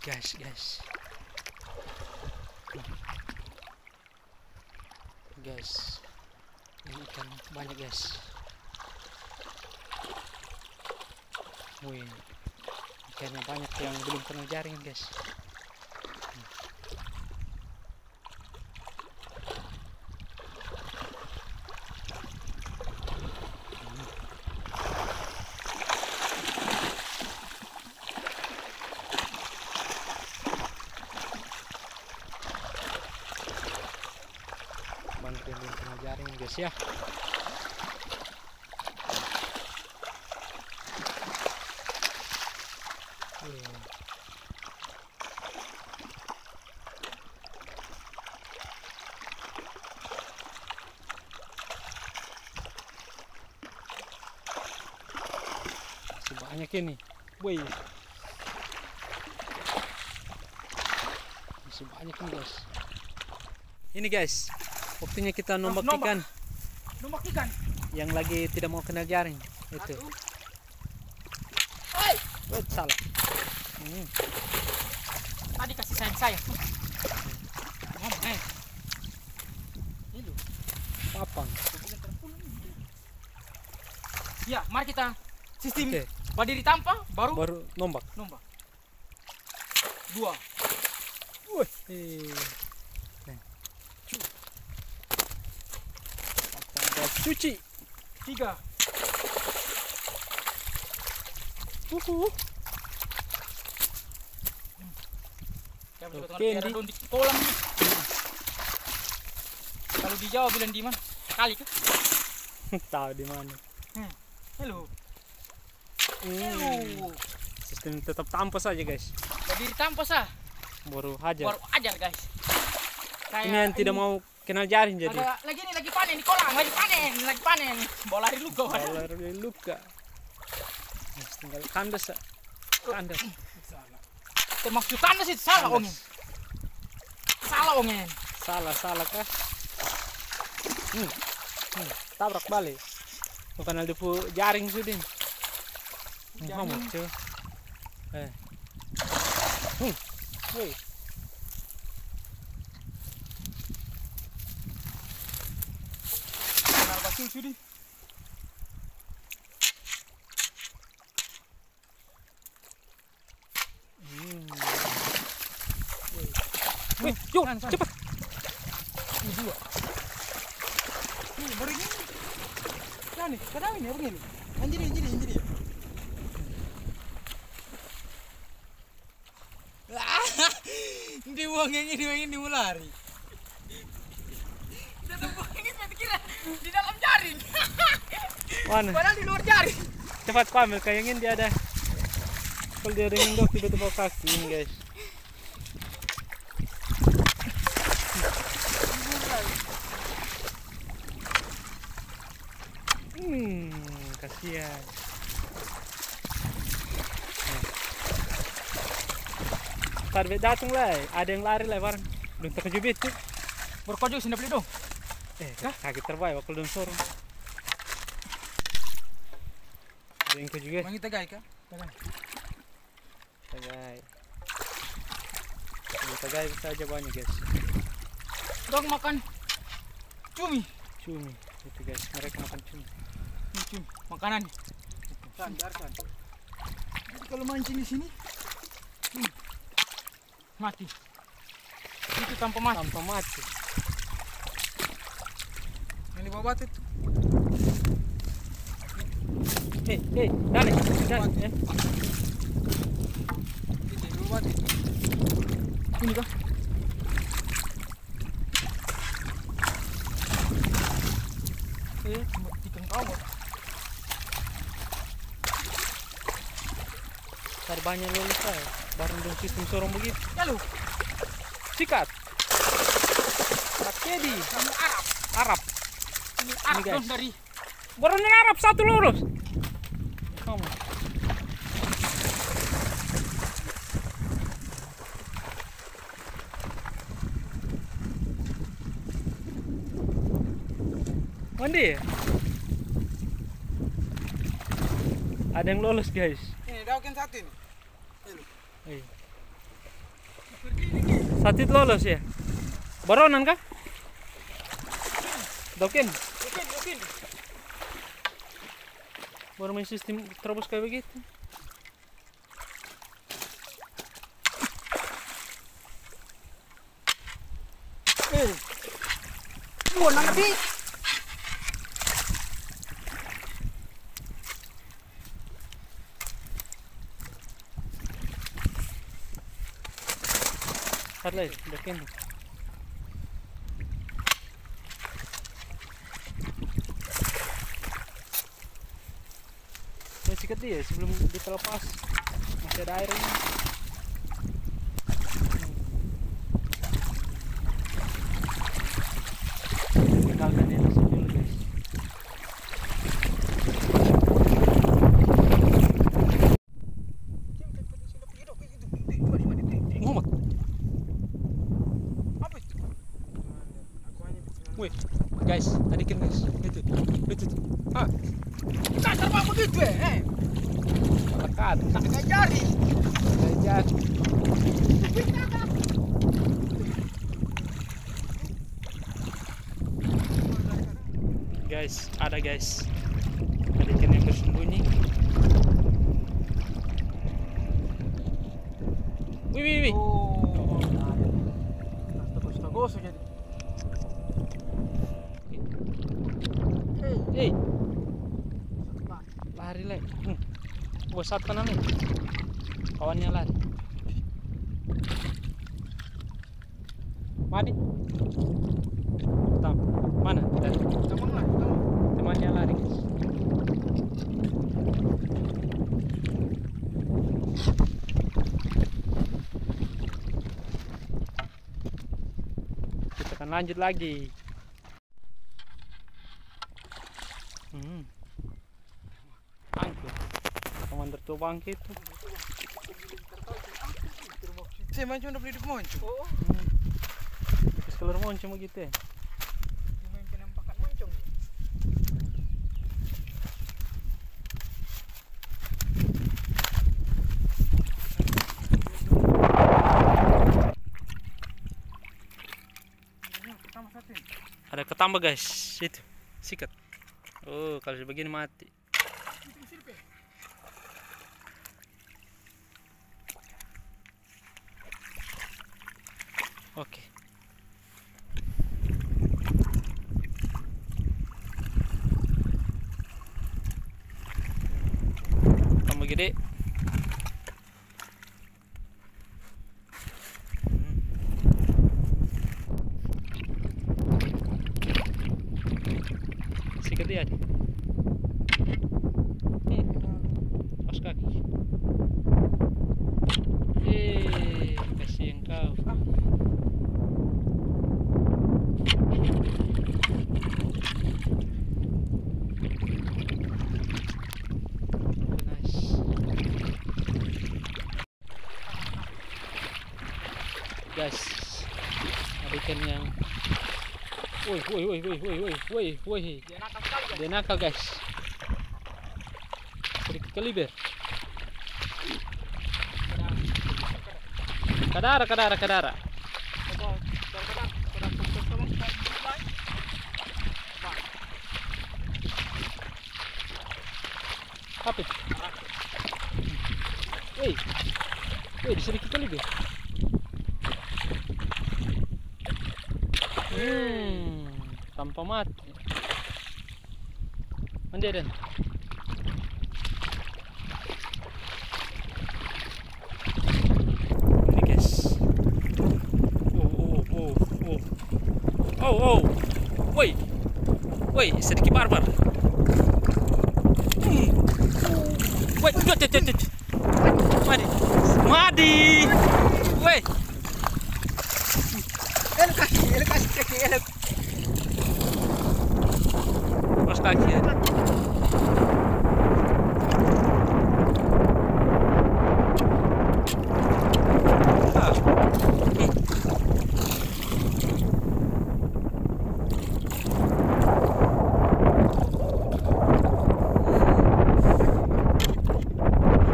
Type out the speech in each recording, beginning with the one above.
Guys, guys. Guys. Ini ikan banyak, guys. Wih. Ikannya banyak yang belum kena jaring, guys. banyak yang belum kena jaring guys ya. Masih banyak ini Wih. Masih banyak ini guys Ini guys Waktunya kita nombak nombak. ikan Ikan. yang lagi tidak mau kena jaring. Itu. Hai, Wait, salah. Hmm. tadi kasih sayang sayang. Ngomong eh. Itu. Papang. Ya, mari kita sistem Oke. berdiri tanpa baru Baru nombak. nombak. Dua. Wih. Eh. Papang buat cuci. Tiga. Uhu. Oke, di kolam. Kalau di Jawa bilang di mana? Kali ke? Tahu di mana. Halo. Hmm. Halo. Sistem tetap tanpa saja guys. Berdiri tanpa sah. Baru hajar. Baru ajar guys. Kayak Ini yang tidak mau kenal jaring jadi. Ada, lagi nih lagi panen di kolam, lagi panen, lagi panen. Bola lari lu kau. Kalau dari luka. Tinggal kandas. Kandas. Termasuk kandas itu salah ongin. Salah ongin. Salah, salah kah? Hmm. Hmm. Tabrak balik. Bukan ada pu jaring sudin. Muhammad cuy. Eh. Hmm. Woi. Hmm. Woi, yuk, cepat. Ini dua. Ini baru ini. Nah nih, kenapa ini? Anjir, anjir, anjir. Ini, mau lari. Kita buang ini, saya kira di dalam jaring. Mana? Padahal di luar jaring. Cepat kau ambil kayangin dia ada. Kalau dia ringin dok tiba-tiba kaki ini guys. Hmm, kasihan. Tarbe datang lah, ada yang lari lah bareng. Belum terkejut tuh. Berkojok sini beli dong. Eh, kaget terbaik waktu dong sorong. Kejut Bang kita gay kah? Tagay. Yung tagay saja banyak guys. Dong makan cumi. Cumi. Itu guys, mereka makan cumi. Ini cumi makanan. San, biarkan. Jadi kalau mancing di sini, hmm, mati. Itu tanpa mati. Tanpa mati. Yang di bawah batu itu. Hei, hei, dale, dale. Eh. Itu di bawah batu. Ini kah? Eh, ikan kawat. Tadi banyak lulus saya. Baru dong sistem sorong begitu. Ya lu, Sikat. Jadi. kamu Arab. Arab. Ini Arab guys. dari Baru ini Arab satu lurus. Kamu. Mandi ya? Ada yang lolos guys. ini daukin satu ini. Eh. Satit lolos ya. Baronan kah? Dokin. Baru main sistem terobos kayak begitu. Eh. Buat nanti. Harley. Ya sikat dia sebelum ditelepas. Masih ada airnya. Tinggalkan dia masuk dulu guys. Ngumat. Apa itu? Aku hanya Wih, guys, tadi kan guys. Itu, itu. Ah, Tak terbang begitu eh. eh. lekat. Tak ngajari. Jajan. Guys, ada guys. Ada ikan yang bersembunyi. Wih, wih, wih. Oh. Tagos-tagos jadi. Hey, lari le. Hmm. Saat kanan le. Kawannya lari. Madi. Tam. Mana? Eh, teman lah, teman. temannya lari guys. Lanjut lagi. Hmm. Angkut. Komander tua bangkit tuh. Saya mancung udah beli di mancung. Oh, Terus keluar moncong begitu ya. main penampakan mancung. Ini pertama satu ini. Ada ketambah guys. Itu. Sikat. Oh, kalau begini mati. Oke. Tambah Hmm. Pas kaki. Eh, kasih engkau. Nice. Guys, ada ikan yang Woi, woi, woi, woi, woi, woi, woi, woi. Dia nakal guys. Dia nakal. Sedikit kaliber. Kadara, kadara, kadara. Apa? Woi. Woi, di sedikit kaliber. Hmm, tanpa mati. Mandi Den. Ini guys. Oh, oh, oh, oh. Oh, oh. Woi. Woi, sedikit barbar. Woi, tut, tut, tut, tut. Madi. Madi. Woi. Elok kaki, elok kaki, kaki, elok. Pas kaki ya. Ah. Hmm.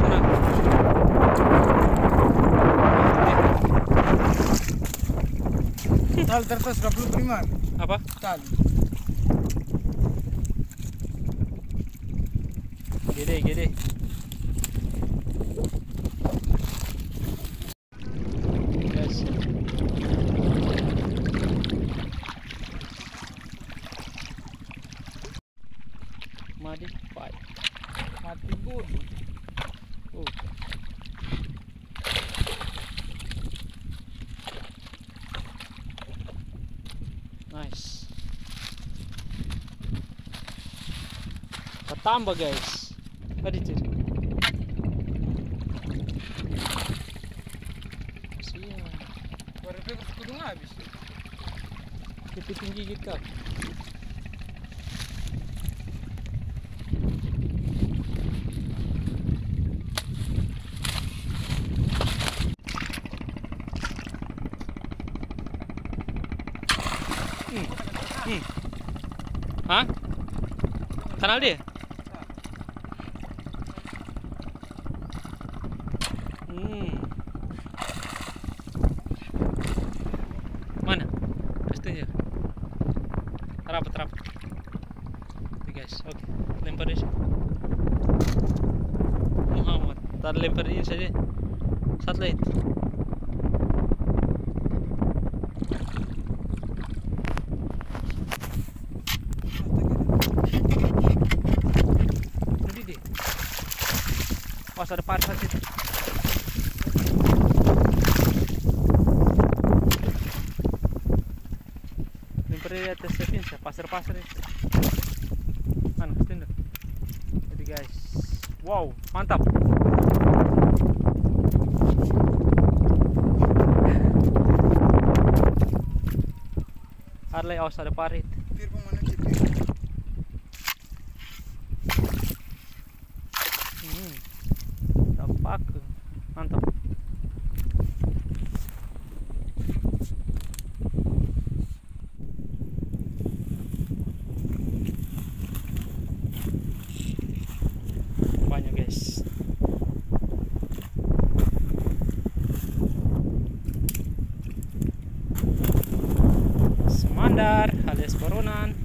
Tenang. Sal tertas 25 Apa? tali. Gede, gede. Guys. Madi, pai. Oh. Nice. Ketambah guys. Baru bebas kudu habis. Kepiting gigit kak. Hmm. Kenal dia? Hmm. Mana? Kasih tunjuk. Rapat, rapat. Oke guys, oke. Lempar di sini. Muhammad, tar lempar ini saja. Satellite. Ini dia. Di situ. Lempar di atas pinsa, pasar-pasar itu. Mana, stand Jadi guys, wow, mantap. Arley awas ada parit. Pir pemana gitu. Hmm. Dampak. Mantap. Banyak guys. Semandar alias Koronan.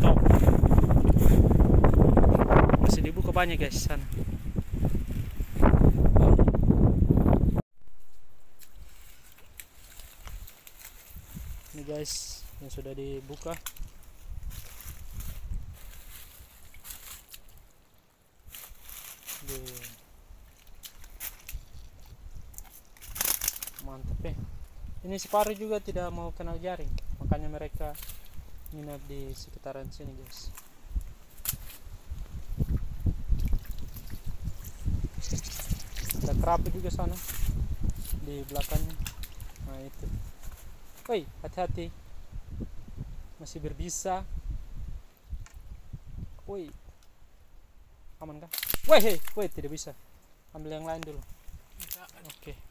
Top. Masih dibuka banyak guys sana. Ini guys yang sudah dibuka. Duh. Mantap ya. Ini separuh juga tidak mau kenal jaring, makanya mereka nginap di sekitaran sini guys. Ada kerapu juga sana di belakangnya. Nah itu. Woi, hati-hati. Masih berbisa. Woi. Aman kah? Woi, hei, woi, tidak bisa. Ambil yang lain dulu. Oke.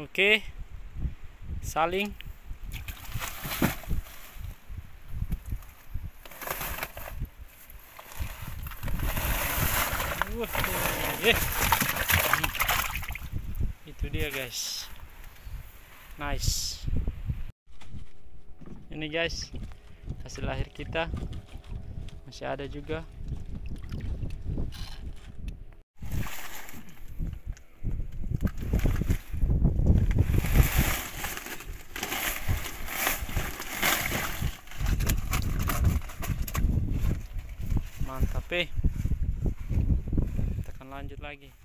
Oke. Saling. Eh. Hmm. Itu dia guys. Nice. Ini guys hasil akhir kita masih ada juga. Lagi.